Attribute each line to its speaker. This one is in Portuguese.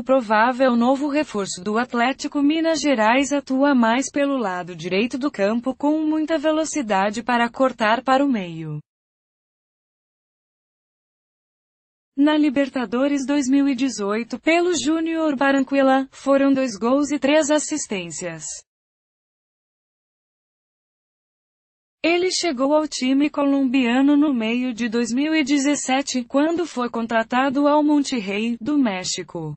Speaker 1: O provável novo reforço do Atlético Minas Gerais atua mais pelo lado direito do campo com muita velocidade para cortar para o meio. Na Libertadores 2018, pelo Júnior Barranquilla, foram dois gols e três assistências. Ele chegou ao time colombiano no meio de 2017, quando foi contratado ao Monterrey, do México.